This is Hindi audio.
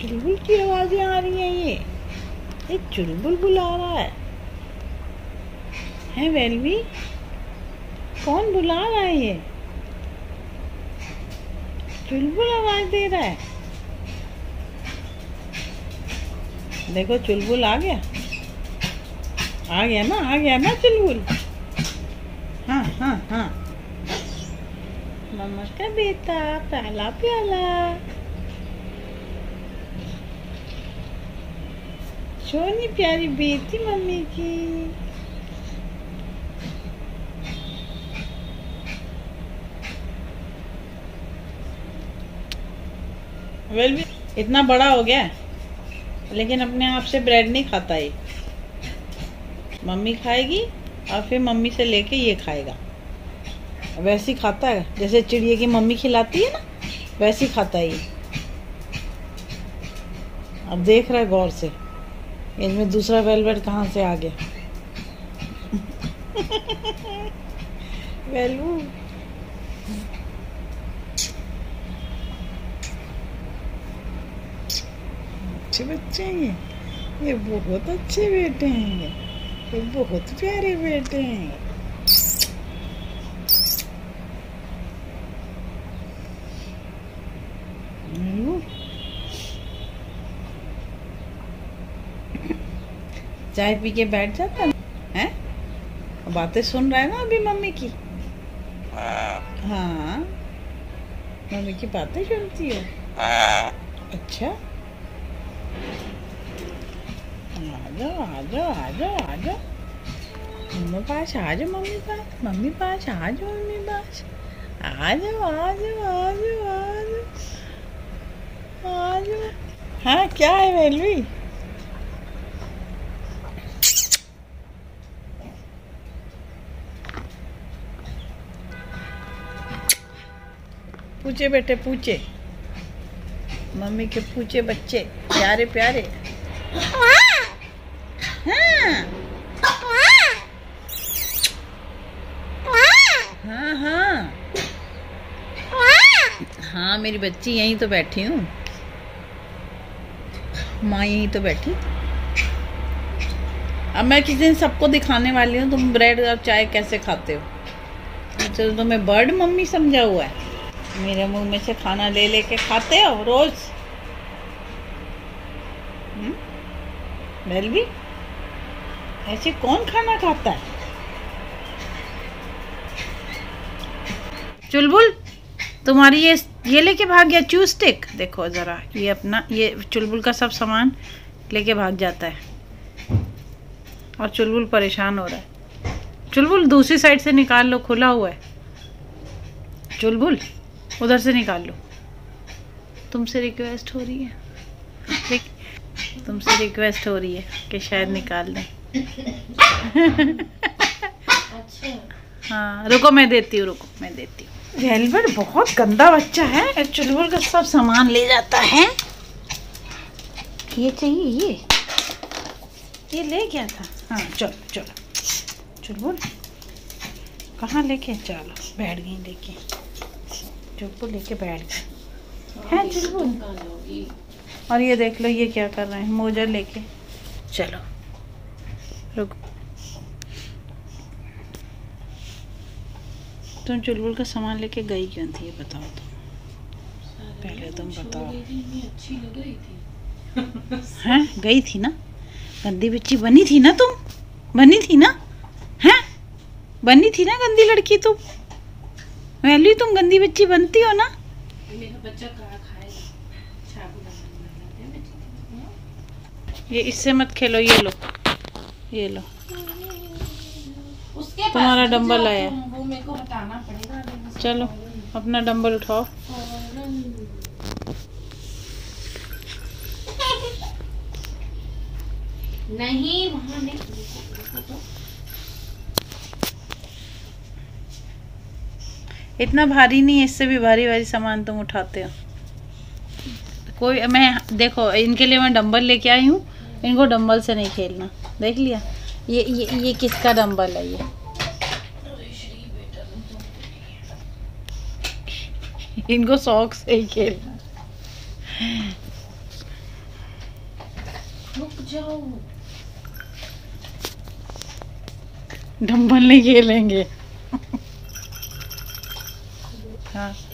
चुलबुल की आवाज़ें आ रही हैं ये। ये चुलबुल बुला रहा है। है वेलवी? कौन बुला रहा है ये? चुलबुल आवाज़ दे रहा है। देखो, चुलबुल आ गया। आ गया ना, आ गया ना चुलबुल? हाँ हाँ हाँ। का बेटा, प्याला प्याला। सोनी प्यारी बेटी मम्मी की। वेल इतना बड़ा हो गया, लेकिन अपने आप से ब्रेड नहीं खाता ये। मम्मी खाएगी और फिर मम्मी से लेके ये खाएगा। वैसे ही खाता है, जैसे चिड़िया की मम्मी खिलाती है ना, वैसे ही खाता है ये। अब देख रहा है गौर से। इनमें दूसरा वेलवेट कहाँ से आ गया? वेलू। अच्छे बच्चे हैं ये। बहुत अच्छे बेटे हैं ये। बहुत प्यारे बेटे हैं वेलू। चाय पी के बैठ जाता है? हैं? बातें सुन रहा है ना अभी मम्मी की? हाँ। मम्मी की बातें सुनती हो? अच्छा। आ जाओ आ जाओ आ जाओ आ जाओ मम्मी पास आ जाओ मम्मी पास। मम्मी पास आ जाओ मम्मी पास। आ जाओ आ जाओ आ जाओ आ जाओ आ जाओ हाँ क्या है वेलवी? पूछे बेटे, पूछे। मम्मी के पूछे बच्चे, प्यारे प्यारे। हाँ। हाँ हाँ। हाँ मेरी बच्ची यहीं तो बैठी हूँ। माँ यहीं तो बैठी। अब मैं किसी दिन सबको दिखाने वाली हूँ, तुम ब्रेड और चाय कैसे खाते हो? अच्छा तो तुम्हें बर्ड मम्मी समझा हुआ है। मेरे मुँह में से खाना ले लेके खाते हो रोज? वेलवी ऐसे कौन खाना खाता है? चुलबुल, तुम्हारी ये ये लेके भाग गया चू स्टिक देखो ज़रा, ये अपना, ये चुलबुल का सब सामान लेके भाग जाता है। और चुलबुल परेशान हो रहा है। चुलबुल, दूसरी साइड से निकाल लो, खुला हुआ है। चुलबुल उधर से निकाल लो। तुमसे रिक्वेस्ट हो रही है। तुमसे रिक्वेस्ट हो रही है कि शायद निकाल दें। अच्छा। हाँ रुको मैं देती हूँ रुको मैं देती हूँ। वेलवेट बहुत गंदा बच्चा है। चुलबुल का सब सामान ले जाता है। ये चाहिए ये? ये ले गया था। हाँ चलो चलो। चुलबुल कहाँ लेके? चलो बैठ गई लेके। चुलबुल लेके बैठ गई है चुलबुल और ये देख लो ये क्या कर रहे हैं? मोजा लेके। चलो रुक। तुम चुलबुल का सामान लेके गई क्यों थी ये बताओ तुम? पहले तुम बताओ। अच्छी लग रही थी। हैं? गई थी ना? गंदी बच्ची बनी थी ना तुम? बनी थी ना? हैं? बनी थी ना गंदी लड़की तुम? वैल्यू तुम गंदी बच्ची बनती हो ना? मेरा बच्चा कहाँ खाएगा? चाकू लगाने लगा ये इससे मत खेलो ये लो। ये लो। उसके तुम्हारा डंबल आया। वो मेरे को हटाना पड़ेगा चलो अपना डंबल उठाओ। नहीं वहाँ नहीं रुको, रुको तो। इतना भारी नहीं है इससे भी भारी भारी सामान तुम उठाते हो। कोई मैं देखो इनके लिए मैं डंबल लेके आई हूँ। इनको डंबल से नहीं खेलना। देख लिया। ये ये ये किसका डंबल है ये? इनको शौक से ही खेलना। डम्बल नहीं खेलेंगे। हाँ एक मिनट